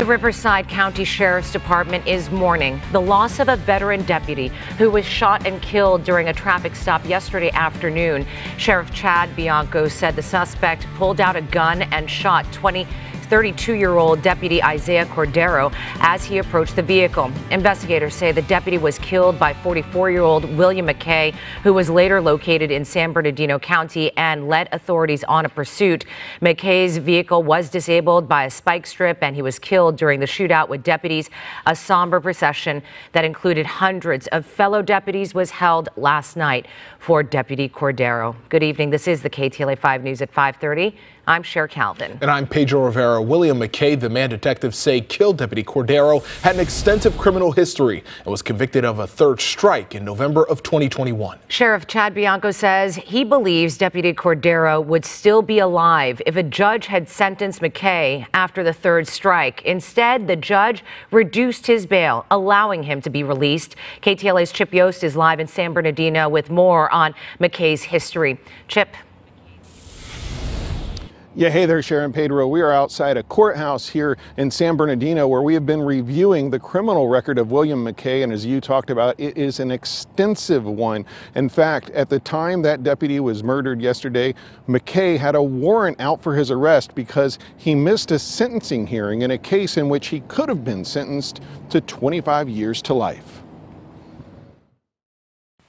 The Riverside County Sheriff's Department is mourning the loss of a veteran deputy who was shot and killed during a traffic stop yesterday afternoon. Sheriff Chad Bianco said the suspect pulled out a gun and shot 20 32 year old Deputy Isaiah Cordero as he approached the vehicle. Investigators say the deputy was killed by 44 year old William McKay, who was later located in San Bernardino County and led authorities on a pursuit. McKay's vehicle was disabled by a spike strip and he was killed during the shootout with deputies. A somber procession that included hundreds of fellow deputies was held last night for Deputy Cordero. Good evening. This is the KTLA 5 News at 530. I'm Cher Calvin. And I'm Pedro Rivera. William McKay, the man detectives say killed Deputy Cordero, had an extensive criminal history and was convicted of a third strike in November of 2021. Sheriff Chad Bianco says he believes Deputy Cordero would still be alive if a judge had sentenced McKay after the third strike. Instead, the judge reduced his bail, allowing him to be released. KTLA's Chip Yost is live in San Bernardino with more on McKay's history. Chip. Yeah, hey there, Cher and Pedro. We are outside a courthouse here in San Bernardino where we have been reviewing the criminal record of William McKay. And as you talked about, it is an extensive one. In fact, at the time that deputy was murdered yesterday, McKay had a warrant out for his arrest because he missed a sentencing hearing in a case in which he could have been sentenced to 25 years to life.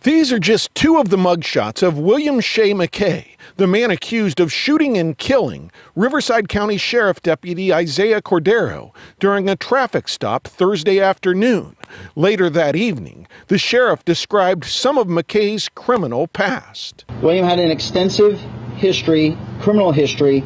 These are just two of the mugshots of William Shae McKay, the man accused of shooting and killing Riverside County Sheriff Deputy Isaiah Cordero during a traffic stop Thursday afternoon. Later that evening, the sheriff described some of McKay's criminal past. William had an extensive history, criminal history,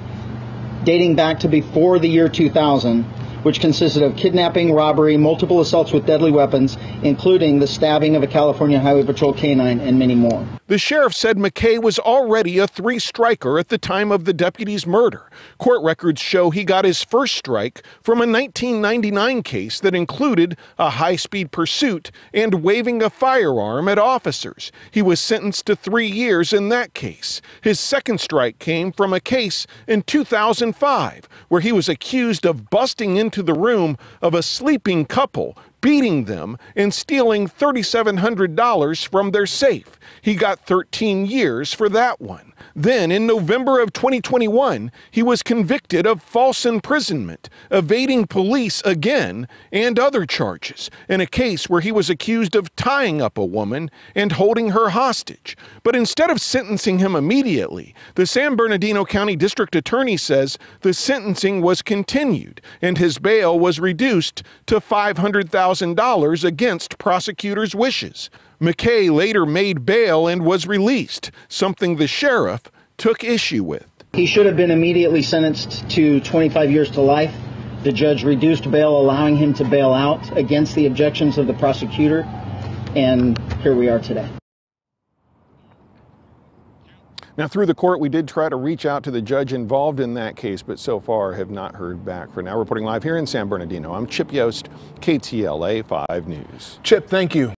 dating back to before the year 2000 which consisted of kidnapping, robbery, multiple assaults with deadly weapons, including the stabbing of a California Highway Patrol canine, and many more. The sheriff said McKay was already a three striker at the time of the deputy's murder. Court records show he got his first strike from a 1999 case that included a high speed pursuit and waving a firearm at officers. He was sentenced to three years in that case. His second strike came from a case in 2005 where he was accused of busting into the room of a sleeping couple beating them and stealing $3,700 from their safe. He got 13 years for that one. Then, in November of 2021, he was convicted of false imprisonment, evading police again, and other charges in a case where he was accused of tying up a woman and holding her hostage. But instead of sentencing him immediately, the San Bernardino County District Attorney says the sentencing was continued and his bail was reduced to $500,000 against prosecutors' wishes. McKay later made bail and was released, something the sheriff took issue with. He should have been immediately sentenced to 25 years to life. The judge reduced bail, allowing him to bail out against the objections of the prosecutor, and here we are today. Now, through the court, we did try to reach out to the judge involved in that case, but so far have not heard back. For now, reporting live here in San Bernardino, I'm Chip Yost, KTLA 5 News. Chip, thank you.